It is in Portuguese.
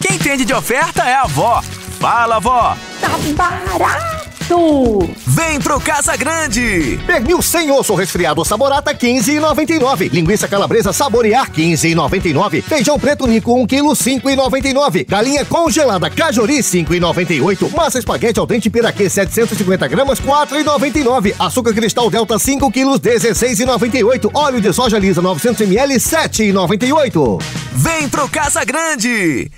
Quem entende de oferta é a avó. Fala, avó. Tá barato! Vem pro Casa Grande! Pernil sem osso resfriado saborata 15,99. Linguiça calabresa saborear 15,99. Feijão preto Nico 1 kg 5,99. Galinha congelada cajori 5,98. Massa espaguete ao dente piraquê 750 gramas 4,99. Açúcar cristal delta 5 kg 16,98. Óleo de soja lisa 900 ml 7,98. Vem pro Casa Grande!